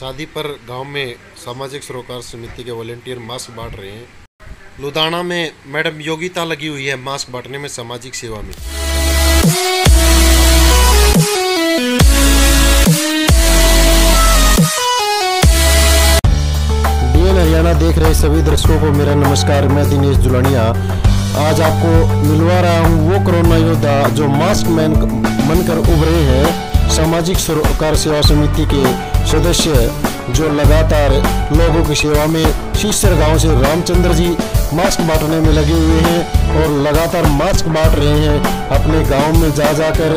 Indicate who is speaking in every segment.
Speaker 1: शादी पर गाँव में सामाजिक सरोकार समिति के वॉलेंटियर मास्क बांट रहे हैं। लुधियाना में मैडम योगिता लगी हुई है मास्क बांटने में सामाजिक सेवा में। हरियाणा देख रहे सभी दर्शकों को मेरा नमस्कार, मैं दिनेश जुलानिया आज आपको मिलवा रहा हूँ वो कोरोना योद्धा जो मास्क मैन बनकर उभरे हैं सामाजिक सरोकार सेवा समिति के सदस्य जो लगातार लोगों की सेवा में शीशर गाँव से रामचंद्र जी मास्क बांटने में लगे हुए हैं और लगातार मास्क बांट रहे हैं। अपने गाँव में जा जाकर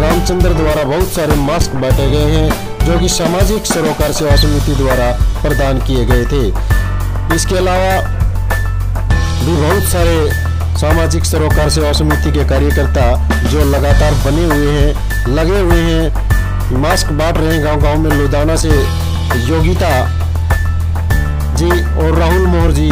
Speaker 1: रामचंद्र द्वारा बहुत सारे मास्क बांटे गए हैं, जो कि सामाजिक सरोकार सेवा समिति द्वारा प्रदान किए गए थे। इसके अलावा भी बहुत सारे सामाजिक सरोकार सेवा समिति के कार्यकर्ता जो लगातार बने हुए हैं, लगे हुए हैं मास्क बांट रहे हैं गाँव गाँव में। लुधियाना से योगिता जी और राहुल मोहर जी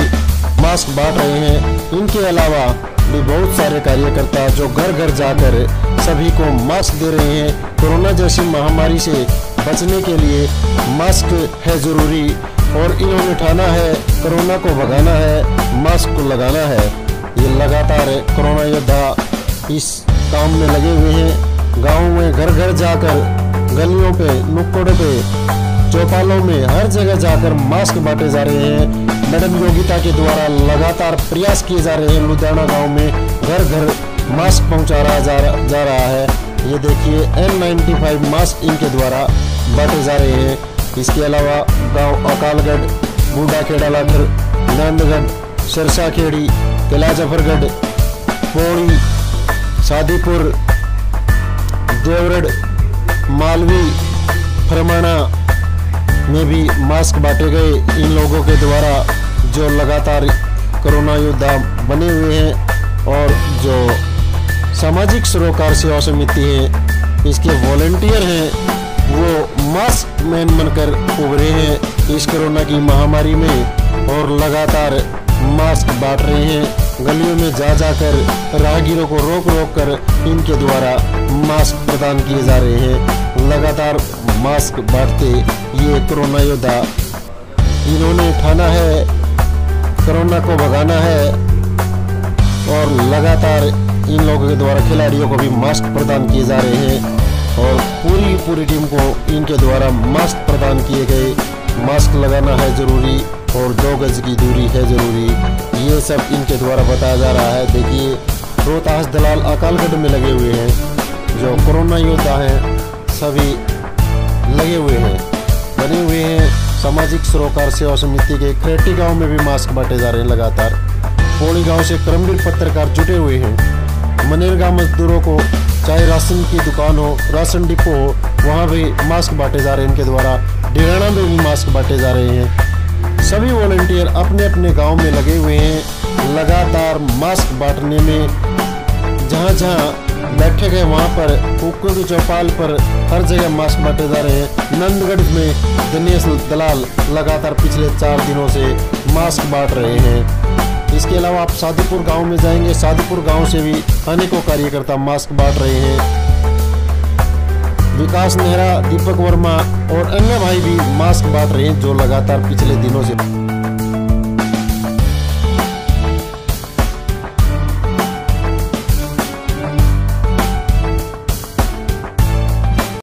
Speaker 1: मास्क बांट रहे हैं। इनके अलावा भी बहुत सारे कार्यकर्ता जो घर घर जाकर सभी को मास्क दे रहे हैं। कोरोना जैसी महामारी से बचने के लिए मास्क है ज़रूरी और इन्होंने ठाना है, कोरोना को भगाना है, मास्क को लगाना है। ये लगातार कोरोना योद्धा इस काम में लगे हुए हैं। गाँव में घर घर जाकर गलियों पे नुक्कड़ों पे चौपालों में हर जगह जाकर मास्क बांटे जा रहे हैं। मैडम योगिता के द्वारा लगातार प्रयास किए जा रहे हैं। लुधियाना गाँव में घर घर मास्क पहुँचा रहा जा, जा रहा है। ये देखिए एन नाइन्टी फाइव मास्क इनके द्वारा बांटे जा रहे हैं। इसके अलावा गाँव अकालगढ़ बूढ़ा खेड़ा लाठर नंदगढ़ सरसा खेड़ी किला जफरगढ़ पौड़ी शादीपुर देवरड मालवी फरमाना में भी मास्क बांटे गए। इन लोगों के द्वारा जो लगातार कोरोना योद्धा बने हुए हैं और जो सामाजिक सरोकार सेवा समिति है, इसके वॉलेंटियर हैं, वो मास्क मैन बनकर उभरे हैं इस कोरोना की महामारी में और लगातार मास्क बांट रहे हैं। गलियों में जा जाकर राहगीरों को रोक रोक कर इनके द्वारा मास्क प्रदान किए जा रहे हैं। लगातार मास्क बांटते ये कोरोना योद्धा। इन्होंने ठाना है, कोरोना को भगाना है और लगातार इन लोगों के द्वारा, खिलाड़ियों को भी मास्क प्रदान किए जा रहे हैं और पूरी पूरी टीम को इनके द्वारा मास्क प्रदान किए गए। मास्क लगाना है ज़रूरी। और दो गज की दूरी है ज़रूरी। ये सब इनके द्वारा बताया जा रहा है। देखिए, रोहतास दलाल अकालगढ़ में लगे हुए हैं। जो कोरोना योद्धा हैं, सभी लगे हुए हैं। बने हुए हैं सामाजिक सरोकार सेवा समिति के। खरेटी गाँव में भी मास्क बांटे जा रहे हैं लगातार। पौड़ी गाँव से क्रमवीर पत्रकार जुटे हुए हैं। मनेरगा मजदूरों को चाहे राशन की दुकान हो, राशन डिपो हो, वहाँ भी मास्क बांटे जा रहे हैं। इनके द्वारा डिराना में भी मास्क बांटे जा रहे हैं। सभी वॉल्टियर अपने अपने गाँव में लगे हुए हैं। लगातार मास्क बांटने में जहाँ जहाँ बैठे गए, वहाँ पर कुकुर की चौपाल पर हर जगह मास्क बांटे जा रहे हैं। नंदगढ़ में दिनेश दलाल लगातार पिछले चार दिनों से मास्क बांट रहे हैं। इसके अलावा आप सादीपुर गाँव में जाएँगे। सादीपुर गाँव से भी अनेकों कार्यकर्ता मास्क बांट रहे हैं। विकास नेहरा, दीपक वर्मा और अन्य भाई भी मास्क बांट रहे हैं जो लगातार पिछले दिनों से।